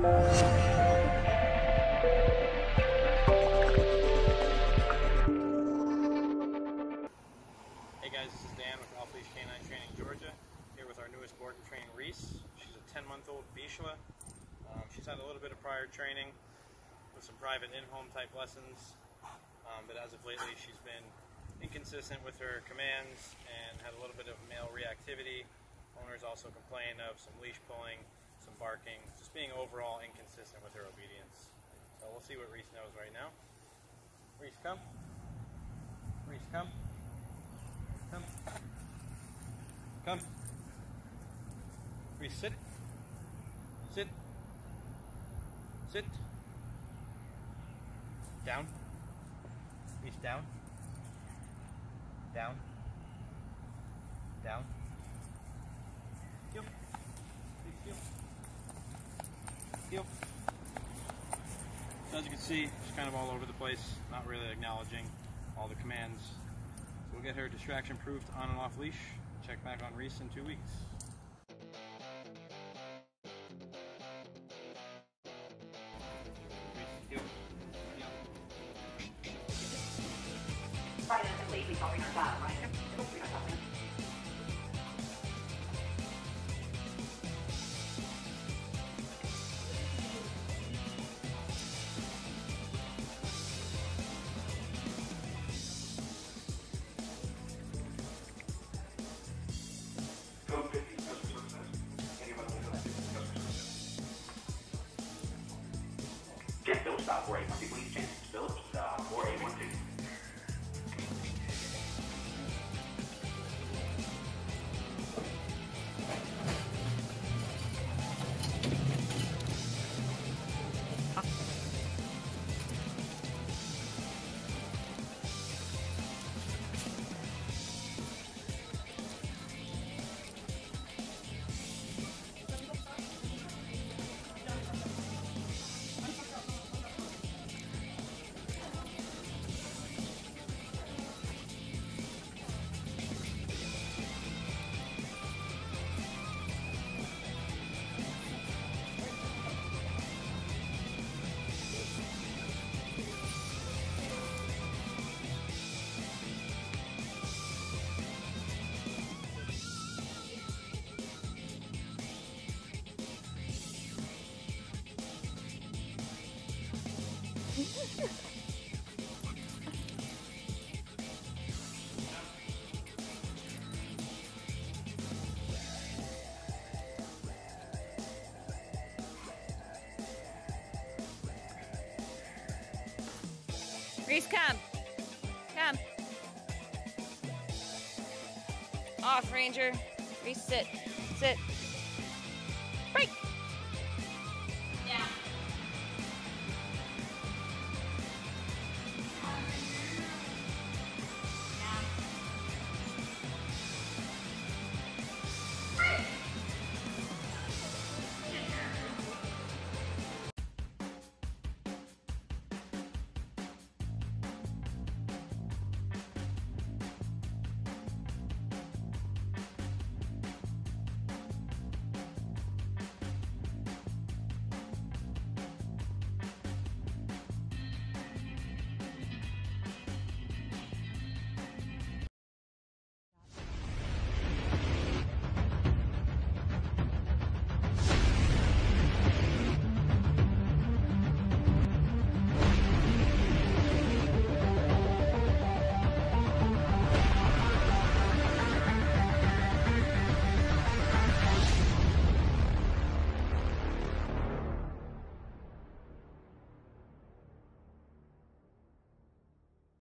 Hey guys, this is Dan with Off Leash K9 Training Georgia, here with our newest board and train Reese. She's a 10 month old Vizsla. Um, she's had a little bit of prior training with some private in home type lessons, um, but as of lately she's been inconsistent with her commands and had a little bit of male reactivity. Owners also complain of some leash pulling, some barking, just being overall inconsistent with her obedience. So we'll see what Reese knows right now. Reese, come. Reese, come. Come. Come. Reese, sit. Sit. Sit. Down. Reese, down. Down. Down. Heel. So as you can see, she's kind of all over the place, not really acknowledging all the commands so we'll get her distraction proofed on and off leash. Check back on Reese in two weeks. Jet Phillips, uh, 481, please change Phillips, uh, Reese, come. Come. Off, Ranger. Reese, sit. Sit. Break.